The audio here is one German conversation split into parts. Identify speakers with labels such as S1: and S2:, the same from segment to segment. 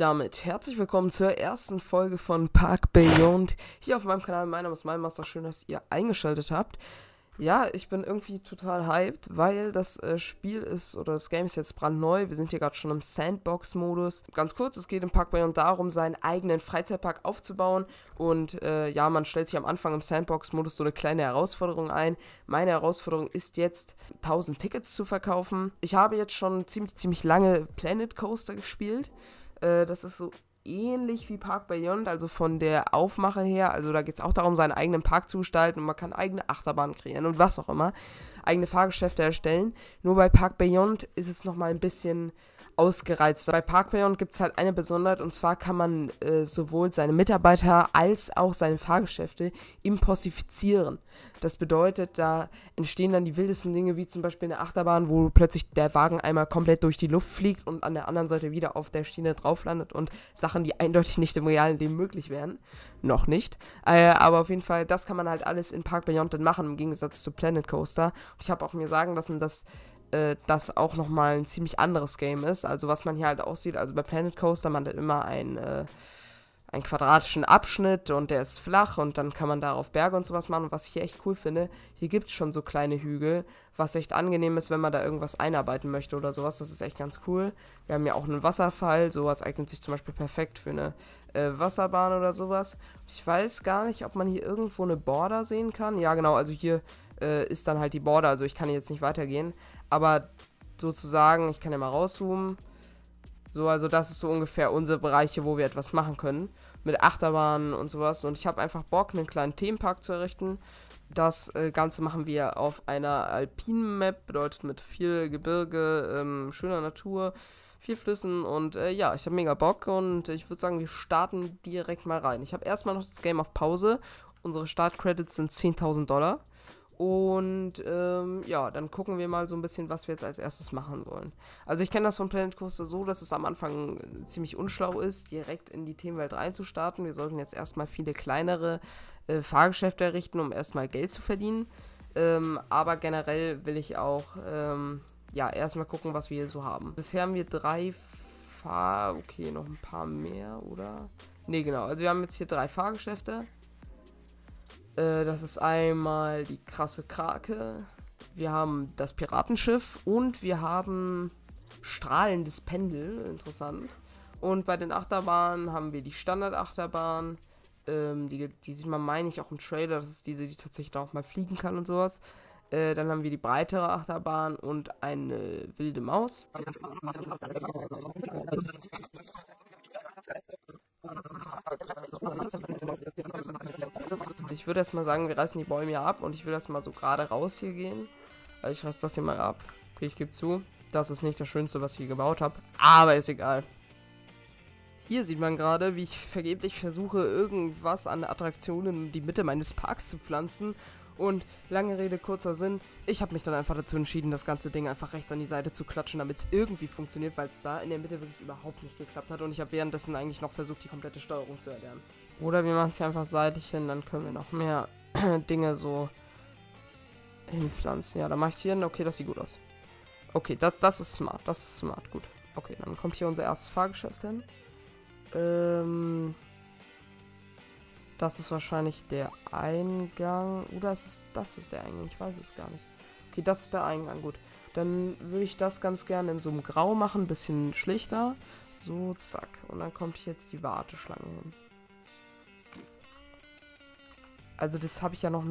S1: damit herzlich willkommen zur ersten Folge von Park Beyond hier auf meinem Kanal. Mein Name ist Master, schön, dass ihr eingeschaltet habt. Ja, ich bin irgendwie total hyped, weil das äh, Spiel ist oder das Game ist jetzt brandneu. Wir sind hier gerade schon im Sandbox-Modus. Ganz kurz, es geht im Park Beyond darum, seinen eigenen Freizeitpark aufzubauen. Und äh, ja, man stellt sich am Anfang im Sandbox-Modus so eine kleine Herausforderung ein. Meine Herausforderung ist jetzt, 1000 Tickets zu verkaufen. Ich habe jetzt schon ziemlich, ziemlich lange Planet Coaster gespielt. Äh, das ist so ähnlich wie Park Beyond, also von der Aufmache her. Also da geht es auch darum, seinen eigenen Park zu gestalten und man kann eigene Achterbahnen kreieren und was auch immer. Eigene Fahrgeschäfte erstellen. Nur bei Park Beyond ist es nochmal ein bisschen ausgereizt. Bei Parkbeyond gibt es halt eine Besonderheit und zwar kann man äh, sowohl seine Mitarbeiter als auch seine Fahrgeschäfte impostifizieren. Das bedeutet, da entstehen dann die wildesten Dinge, wie zum Beispiel eine Achterbahn, wo plötzlich der Wagen einmal komplett durch die Luft fliegt und an der anderen Seite wieder auf der Schiene drauf landet und Sachen, die eindeutig nicht im realen Leben möglich wären. Noch nicht. Äh, aber auf jeden Fall, das kann man halt alles in Park Beyond dann machen, im Gegensatz zu Planet Coaster. Und ich habe auch mir sagen lassen, dass äh, das auch nochmal ein ziemlich anderes Game ist. Also was man hier halt aussieht, also bei Planet Coaster, man hat immer ein, äh, einen quadratischen Abschnitt und der ist flach und dann kann man darauf Berge und sowas machen. Und was ich hier echt cool finde, hier gibt es schon so kleine Hügel, was echt angenehm ist, wenn man da irgendwas einarbeiten möchte oder sowas. Das ist echt ganz cool. Wir haben ja auch einen Wasserfall, sowas eignet sich zum Beispiel perfekt für eine äh, Wasserbahn oder sowas. Ich weiß gar nicht, ob man hier irgendwo eine Border sehen kann. Ja, genau, also hier äh, ist dann halt die Border, also ich kann jetzt nicht weitergehen. Aber sozusagen, ich kann ja mal rauszoomen. So, also das ist so ungefähr unsere Bereiche, wo wir etwas machen können. Mit Achterbahnen und sowas. Und ich habe einfach Bock, einen kleinen Themenpark zu errichten. Das äh, Ganze machen wir auf einer alpinen Map, bedeutet mit viel Gebirge, ähm, schöner Natur, viel Flüssen und äh, ja, ich habe mega Bock und ich würde sagen, wir starten direkt mal rein. Ich habe erstmal noch das Game auf Pause. Unsere Startcredits sind 10.000 Dollar. Und ähm, ja, dann gucken wir mal so ein bisschen, was wir jetzt als erstes machen wollen. Also ich kenne das von Planet Coaster so, dass es am Anfang ziemlich unschlau ist, direkt in die Themenwelt reinzustarten. Wir sollten jetzt erstmal viele kleinere äh, Fahrgeschäfte errichten, um erstmal Geld zu verdienen. Ähm, aber generell will ich auch ähm, ja erstmal gucken, was wir hier so haben. Bisher haben wir drei Fahr... Okay, noch ein paar mehr, oder? Ne, genau. Also wir haben jetzt hier drei Fahrgeschäfte. Äh, das ist einmal die krasse Krake. Wir haben das Piratenschiff und wir haben strahlendes Pendel. Interessant. Und bei den Achterbahnen haben wir die Standard-Achterbahn. Ähm, die, die sieht man, meine ich, auch im Trailer. Das ist diese, die tatsächlich auch mal fliegen kann und sowas. Äh, dann haben wir die breitere Achterbahn und eine wilde Maus. Ich würde erstmal sagen, wir reißen die Bäume hier ab und ich will erstmal so gerade raus hier gehen. Also ich reiß das hier mal ab. Okay, ich gebe zu. Das ist nicht das Schönste, was ich hier gebaut habe. Aber ist egal. Hier sieht man gerade, wie ich vergeblich versuche, irgendwas an Attraktionen in die Mitte meines Parks zu pflanzen. Und lange Rede, kurzer Sinn, ich habe mich dann einfach dazu entschieden, das ganze Ding einfach rechts an die Seite zu klatschen, damit es irgendwie funktioniert, weil es da in der Mitte wirklich überhaupt nicht geklappt hat. Und ich habe währenddessen eigentlich noch versucht, die komplette Steuerung zu erlernen. Oder wir machen es hier einfach seitlich hin, dann können wir noch mehr Dinge so hinpflanzen. Ja, dann mache ich es hier hin. Okay, das sieht gut aus. Okay, das, das ist smart. Das ist smart. Gut. Okay, dann kommt hier unser erstes Fahrgeschäft hin. Ähm... Das ist wahrscheinlich der Eingang. Oder ist es, das ist der Eingang? Ich weiß es gar nicht. Okay, das ist der Eingang. Gut. Dann würde ich das ganz gerne in so einem Grau machen. Bisschen schlichter. So, zack. Und dann kommt jetzt die Warteschlange hin. Also das habe ich ja noch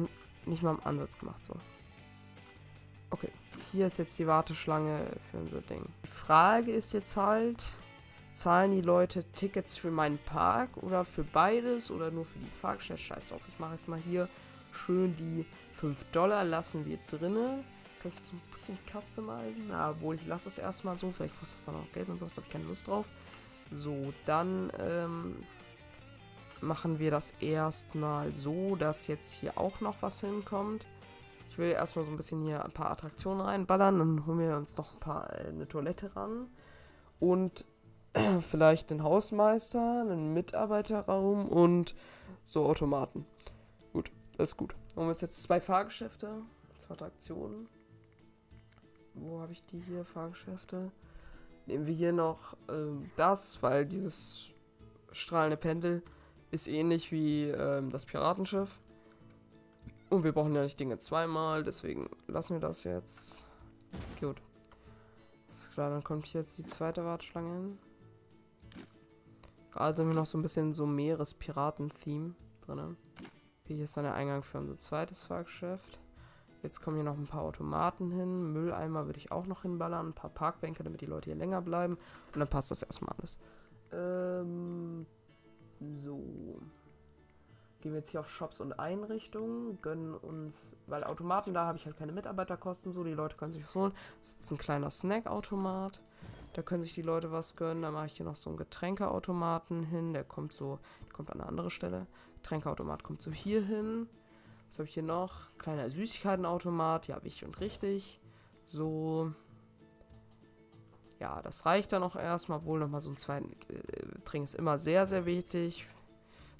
S1: nicht mal im Ansatz gemacht. So. Okay. Hier ist jetzt die Warteschlange für unser Ding. Die Frage ist jetzt halt, Zahlen die Leute Tickets für meinen Park oder für beides oder nur für die Fahrgeschäfte? Scheiß drauf. Ich mache jetzt mal hier schön die 5 Dollar lassen wir drinne. Kann ich das ein bisschen customizen? Na, obwohl ich lasse es erstmal so. Vielleicht kostet das dann auch Geld und sowas. Da habe ich keine Lust drauf. So, dann ähm, machen wir das erstmal so, dass jetzt hier auch noch was hinkommt. Ich will erstmal so ein bisschen hier ein paar Attraktionen reinballern. Dann holen wir uns noch ein paar äh, eine Toilette ran. Und vielleicht einen Hausmeister, einen Mitarbeiterraum und so Automaten. Gut, das ist gut. Haben wir jetzt zwei Fahrgeschäfte, zwei Attraktionen. Wo habe ich die hier, Fahrgeschäfte? Nehmen wir hier noch ähm, das, weil dieses strahlende Pendel ist ähnlich wie ähm, das Piratenschiff. Und wir brauchen ja nicht Dinge zweimal, deswegen lassen wir das jetzt. Gut. Ist klar, dann kommt hier jetzt die zweite Warteschlange hin. Gerade sind wir noch so ein bisschen so Meerespiraten-Theme drin. Hier ist dann der Eingang für unser zweites Fahrgeschäft. Jetzt kommen hier noch ein paar Automaten hin. Mülleimer würde ich auch noch hinballern. Ein paar Parkbänke, damit die Leute hier länger bleiben. Und dann passt das erstmal alles. Ähm, so. Gehen wir jetzt hier auf Shops und Einrichtungen, gönnen uns, weil Automaten, da habe ich halt keine Mitarbeiterkosten, so, die Leute können sich was holen. Das ist ein kleiner Snackautomat, da können sich die Leute was gönnen. Da mache ich hier noch so einen Getränkeautomaten hin, der kommt so, der kommt an eine andere Stelle. Getränkeautomat kommt so hier hin. Was habe ich hier noch? Kleiner Süßigkeitenautomat, ja, wichtig und richtig. So. Ja, das reicht dann auch erstmal. Wohl nochmal so ein zweiten äh, Trink ist immer sehr, sehr wichtig.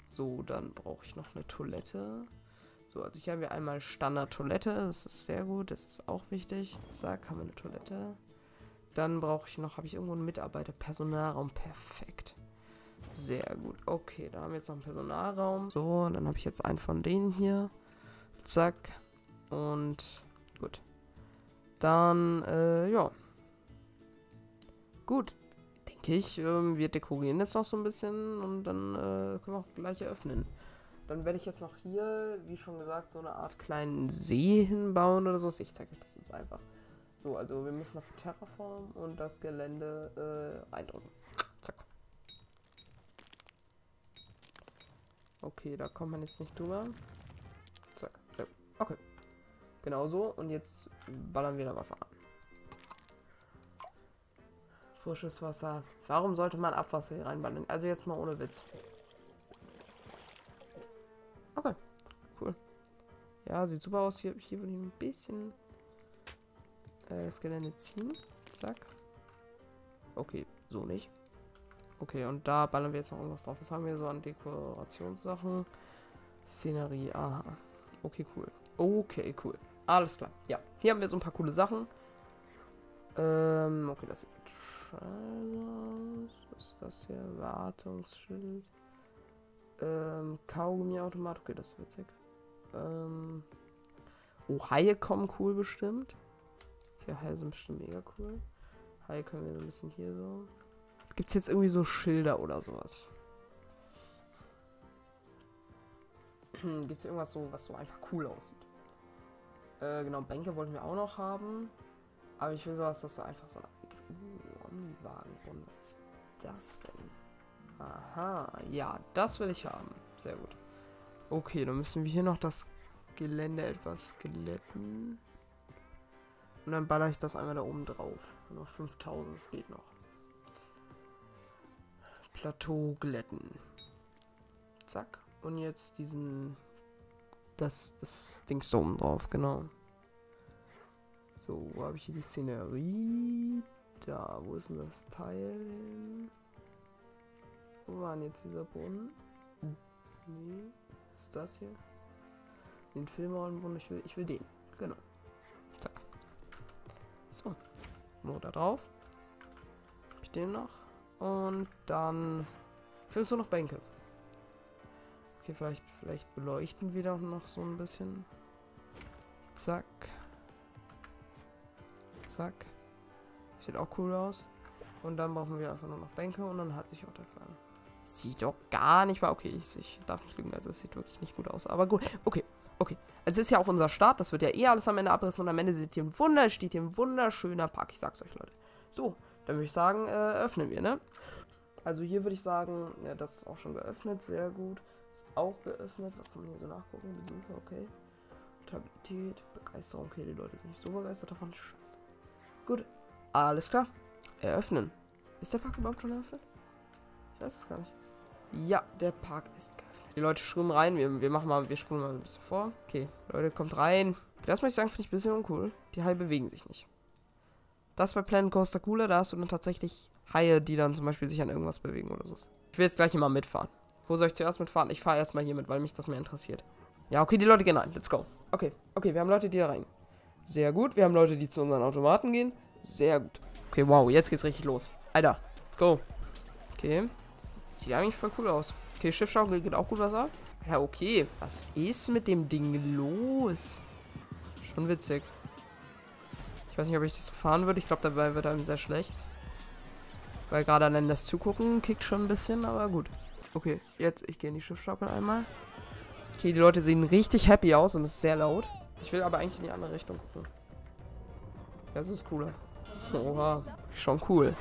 S1: So, dann brauche ich noch eine Toilette. So, also hier haben wir einmal Standard-Toilette. Das ist sehr gut. Das ist auch wichtig. Zack, haben wir eine Toilette. Dann brauche ich noch, habe ich irgendwo einen Mitarbeiter? Personalraum. Perfekt. Sehr gut. Okay, da haben wir jetzt noch einen Personalraum. So, und dann habe ich jetzt einen von denen hier. Zack. Und gut. Dann, äh, ja. Gut. Denke ich, ähm, wir dekorieren jetzt noch so ein bisschen und dann äh, können wir auch gleich eröffnen. Dann werde ich jetzt noch hier, wie schon gesagt, so eine Art kleinen See hinbauen oder so. Ich zeige euch das jetzt einfach. So, also wir müssen auf Terraform und das Gelände äh, eindrücken. Zack. Okay, da kommt man jetzt nicht drüber. Zack, zack. Okay. Genau so. Und jetzt ballern wir da Wasser an. Frisches Wasser. Warum sollte man Abwasser hier reinballern? Also jetzt mal ohne Witz. Okay, cool. Ja, sieht super aus. Hier, hier würde ich ein bisschen äh, das Gelände ziehen. Zack. Okay, so nicht. Okay, und da ballern wir jetzt noch irgendwas drauf. Was haben wir so an Dekorationssachen? Szenerie, aha. Okay, cool. Okay, cool. Alles klar. Ja, hier haben wir so ein paar coole Sachen. Ähm, okay, das sieht scheiße aus. Was ist das hier? Wartungsschild. Ähm, Kaugummiautomat. Okay, das ist witzig. Ähm, oh, Haie kommen cool bestimmt. Hier, Haie sind bestimmt mega cool. Haie können wir so ein bisschen hier so. Gibt es jetzt irgendwie so Schilder oder sowas? Gibt es irgendwas so, was so einfach cool aussieht? Äh, genau, Bänke wollten wir auch noch haben. Aber ich will sowas, dass so einfach so ein Wagen von. Was ist das denn? Aha, ja, das will ich haben. Sehr gut. Okay, dann müssen wir hier noch das Gelände etwas glätten. Und dann baller ich das einmal da oben drauf. Noch 5000, das geht noch. Plateau glätten. Zack. Und jetzt diesen. Das, das Ding so oben drauf, genau. So, wo habe ich hier die Szenerie? Da, wo ist denn das Teil? Wo war denn jetzt dieser Brunnen? Nee, ist das hier? Den Filmrollenbrunnen, ich will, ich will den. Genau. So. Nur da drauf. Hab ich den noch? Und dann findest du noch Bänke. Okay, vielleicht, vielleicht beleuchten wir doch noch so ein bisschen. Zack. Zack. Sieht auch cool aus. Und dann brauchen wir einfach nur noch Bänke und dann hat sich auch der Fall. Sieht doch gar nicht mal. Okay, ich, ich darf nicht lügen, also es sieht wirklich nicht gut aus. Aber gut, okay, okay. Also es ist ja auch unser Start, das wird ja eh alles am Ende abrissen und am Ende sieht hier ein Wunder, steht hier ein wunderschöner Park. Ich sag's euch, Leute. So, dann würde ich sagen, äh, öffnen wir, ne? Also hier würde ich sagen, ja, das ist auch schon geöffnet, sehr gut. Ist auch geöffnet. Was kann man hier so nachgucken? Besucher, okay. Stabilität, Begeisterung, okay, die Leute sind nicht so begeistert davon. Scheiße. Gut, alles klar. Eröffnen. Ist der Park überhaupt schon eröffnet? Ich weiß es gar nicht. Ja, der Park ist geöffnet. Die Leute schwimmen rein. Wir, wir machen mal, wir springen mal ein bisschen vor. Okay, Leute, kommt rein. Das möchte ich sagen, finde ich ein bisschen uncool. Die Haie bewegen sich nicht. Das bei Planet Coaster cooler, da hast du dann tatsächlich Haie, die dann zum Beispiel sich an irgendwas bewegen oder so. Ich will jetzt gleich immer mitfahren. Wo soll ich zuerst mitfahren? Ich fahre erstmal hier mit, weil mich das mehr interessiert. Ja, okay, die Leute gehen rein. Let's go. Okay, okay, wir haben Leute, die da rein. Sehr gut. Wir haben Leute, die zu unseren Automaten gehen. Sehr gut. Okay, wow, jetzt geht's richtig los. Alter, let's go. Okay, sieht eigentlich voll cool aus. Okay, Schiffschaukel geht auch gut was ab. Ja, okay. Was ist mit dem Ding los? Schon witzig. Ich weiß nicht, ob ich das fahren würde. Ich glaube, dabei wird einem sehr schlecht. Weil gerade an das Zugucken kickt schon ein bisschen, aber gut. Okay, jetzt, ich gehe in die Schiffschaukel einmal. Okay, die Leute sehen richtig happy aus und es ist sehr laut. Ich will aber eigentlich in die andere Richtung gucken. Ja, das ist cooler. Oha, schon cool.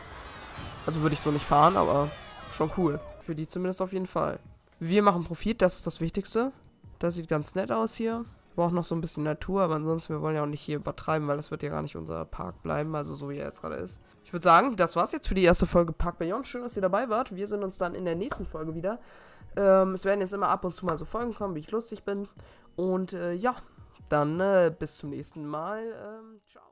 S1: Also würde ich so nicht fahren, aber schon cool. Für die zumindest auf jeden Fall. Wir machen Profit, das ist das Wichtigste. Das sieht ganz nett aus hier. Wir brauchen noch so ein bisschen Natur, aber ansonsten, wir wollen ja auch nicht hier übertreiben, weil das wird ja gar nicht unser Park bleiben, also so wie er jetzt gerade ist. Ich würde sagen, das war's jetzt für die erste Folge Park Beyond. Schön, dass ihr dabei wart. Wir sehen uns dann in der nächsten Folge wieder. Ähm, es werden jetzt immer ab und zu mal so Folgen kommen, wie ich lustig bin. Und äh, ja, dann äh, bis zum nächsten Mal. Ähm, ciao.